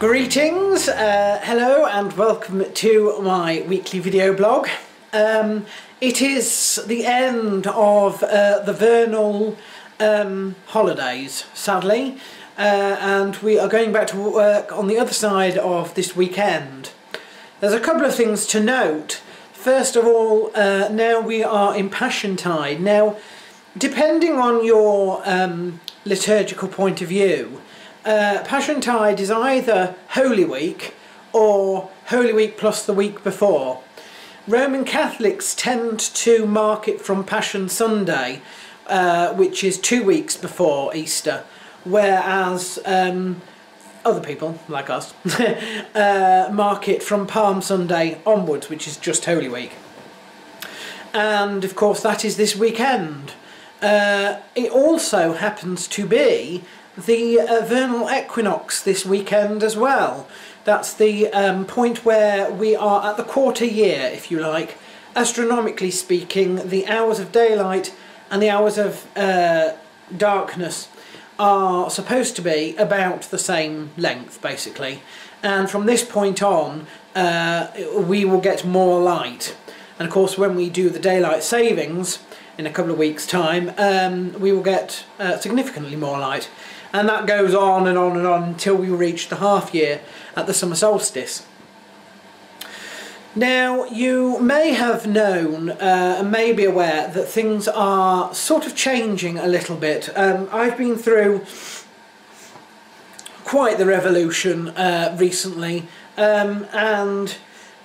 Greetings, uh, hello and welcome to my weekly video blog. Um, it is the end of uh, the vernal um, holidays, sadly, uh, and we are going back to work on the other side of this weekend. There's a couple of things to note. First of all, uh, now we are in Passiontide. Now, depending on your um, liturgical point of view, uh, Passiontide is either Holy Week or Holy Week plus the week before. Roman Catholics tend to mark it from Passion Sunday, uh, which is two weeks before Easter, whereas um, other people, like us, uh, mark it from Palm Sunday onwards, which is just Holy Week. And of course that is this weekend. Uh, it also happens to be the uh, vernal equinox this weekend as well. That's the um, point where we are at the quarter year, if you like. Astronomically speaking, the hours of daylight and the hours of uh, darkness are supposed to be about the same length, basically. And from this point on, uh, we will get more light. And of course, when we do the daylight savings in a couple of weeks' time, um, we will get uh, significantly more light and that goes on and on and on until we reach the half year at the summer solstice. Now, you may have known uh, and may be aware that things are sort of changing a little bit. Um, I've been through quite the revolution uh, recently um, and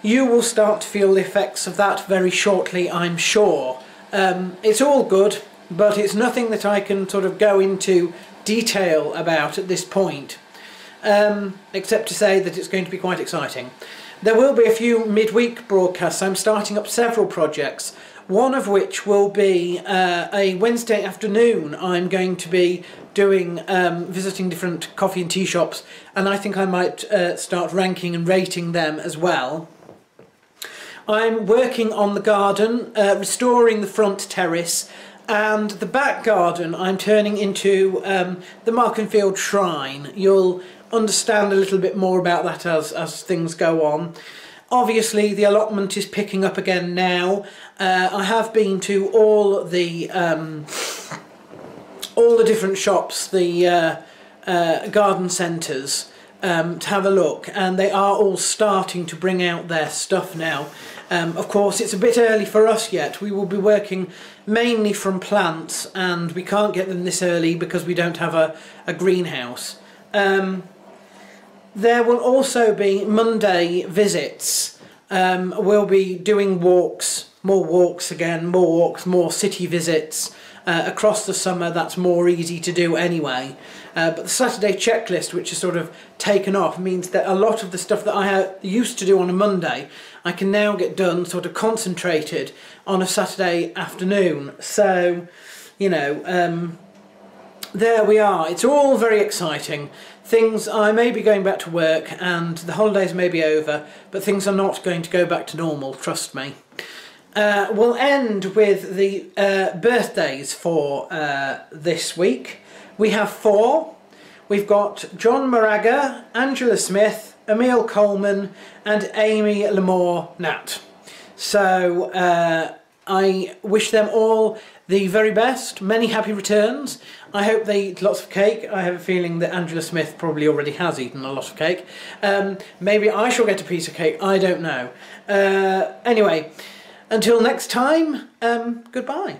you will start to feel the effects of that very shortly, I'm sure. Um, it's all good, but it's nothing that I can sort of go into detail about at this point, um, except to say that it's going to be quite exciting. There will be a few midweek broadcasts. I'm starting up several projects, one of which will be uh, a Wednesday afternoon. I'm going to be doing um, visiting different coffee and tea shops, and I think I might uh, start ranking and rating them as well. I'm working on the garden, uh, restoring the front terrace, and the back garden I'm turning into um, the Markenfield Shrine. You'll understand a little bit more about that as, as things go on. Obviously the allotment is picking up again now. Uh, I have been to all the um, all the different shops, the uh, uh, garden centres um, to have a look and they are all starting to bring out their stuff now. Um, of course it's a bit early for us yet, we will be working mainly from plants and we can't get them this early because we don't have a, a greenhouse. Um, there will also be Monday visits, um, we'll be doing walks, more walks again, more walks, more city visits uh, across the summer that's more easy to do anyway. Uh, but the Saturday checklist, which is sort of taken off, means that a lot of the stuff that I used to do on a Monday, I can now get done sort of concentrated on a Saturday afternoon. So, you know, um, there we are. It's all very exciting. Things, I may be going back to work and the holidays may be over, but things are not going to go back to normal, trust me. Uh, we'll end with the uh, birthdays for uh, this week. We have four. We've got John Moraga, Angela Smith, Emil Coleman and Amy Lamore Nat. So uh, I wish them all the very best, many happy returns. I hope they eat lots of cake. I have a feeling that Angela Smith probably already has eaten a lot of cake. Um, maybe I shall get a piece of cake, I don't know. Uh, anyway, until next time, um, goodbye.